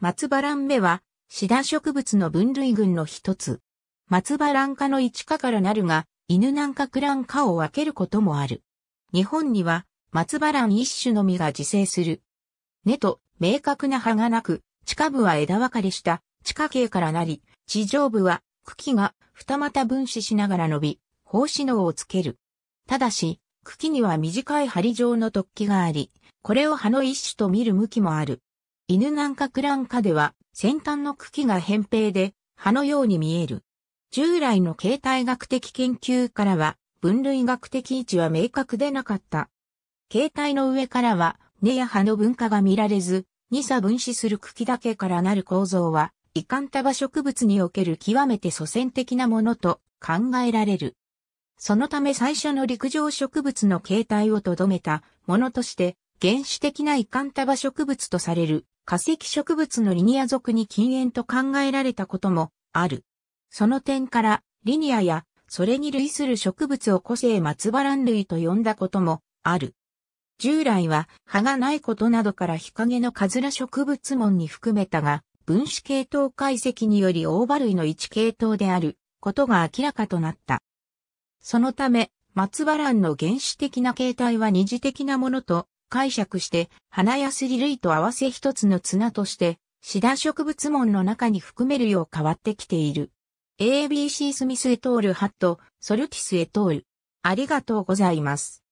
松葉蘭目は、シダ植物の分類群の一つ。松葉蘭科の一科からなるが、犬南角蘭科を分けることもある。日本には、松葉蘭一種のみが自生する。根と明確な葉がなく、地下部は枝分かれした地下茎からなり、地上部は茎が二股分子しながら伸び、胞子能をつける。ただし、茎には短い針状の突起があり、これを葉の一種と見る向きもある。犬南角蘭科では、先端の茎が扁平で、葉のように見える。従来の形態学的研究からは、分類学的位置は明確でなかった。形態の上からは、根や葉の分化が見られず、二差分子する茎だけからなる構造は、イカンタバ植物における極めて祖先的なものと考えられる。そのため最初の陸上植物の形態をとどめたものとして、原始的なイカンタバ植物とされる化石植物のリニア属に禁煙と考えられたこともある。その点から、リニアやそれに類する植物を個性松葉蘭類と呼んだこともある。従来は葉がないことなどから日陰のカズラ植物門に含めたが、分子系統解析により大葉類の一系統であることが明らかとなった。そのため、松葉蘭の原始的な形態は二次的なものと解釈して、花やすり類と合わせ一つの綱として、シダ植物門の中に含めるよう変わってきている。ABC スミスエトールハット、ソルティスエトール。ありがとうございます。